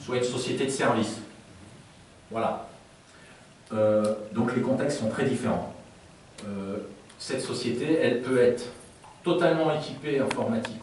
soit une société de service. Voilà. Euh, donc les contextes sont très différents. Euh, cette société, elle peut être totalement équipée informatiquement